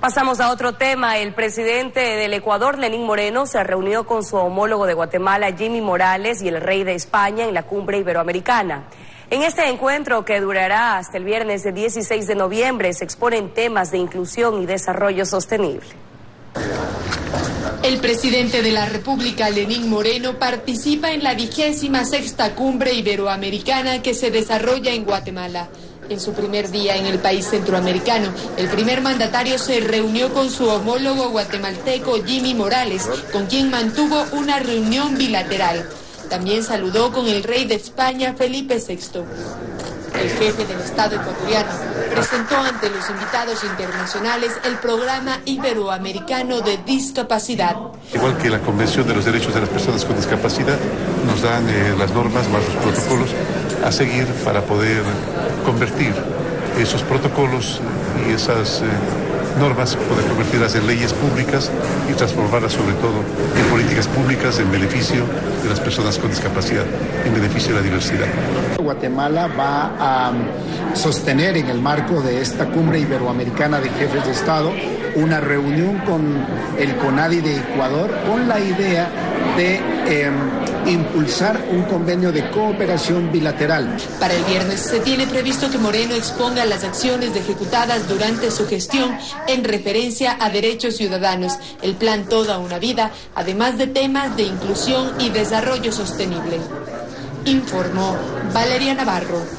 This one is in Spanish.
Pasamos a otro tema. El presidente del Ecuador, Lenín Moreno, se reunió con su homólogo de Guatemala, Jimmy Morales, y el rey de España en la cumbre iberoamericana. En este encuentro, que durará hasta el viernes 16 de noviembre, se exponen temas de inclusión y desarrollo sostenible. El presidente de la República, Lenín Moreno, participa en la vigésima sexta cumbre iberoamericana que se desarrolla en Guatemala. En su primer día en el país centroamericano, el primer mandatario se reunió con su homólogo guatemalteco Jimmy Morales, con quien mantuvo una reunión bilateral. También saludó con el rey de España, Felipe VI. El jefe del Estado ecuatoriano presentó ante los invitados internacionales el programa iberoamericano de discapacidad. Igual que la Convención de los Derechos de las Personas con Discapacidad, nos dan eh, las normas más los protocolos a seguir para poder convertir esos protocolos y esas eh, normas, poder convertirlas en leyes públicas y transformarlas sobre todo en políticas públicas en beneficio de las personas con discapacidad, en beneficio de la diversidad. Guatemala va a sostener en el marco de esta cumbre iberoamericana de jefes de Estado una reunión con el CONADI de Ecuador con la idea de em, impulsar un convenio de cooperación bilateral. Para el viernes se tiene previsto que Moreno exponga las acciones ejecutadas durante su gestión en referencia a derechos ciudadanos, el plan Toda una Vida, además de temas de inclusión y desarrollo sostenible. Informó Valeria Navarro.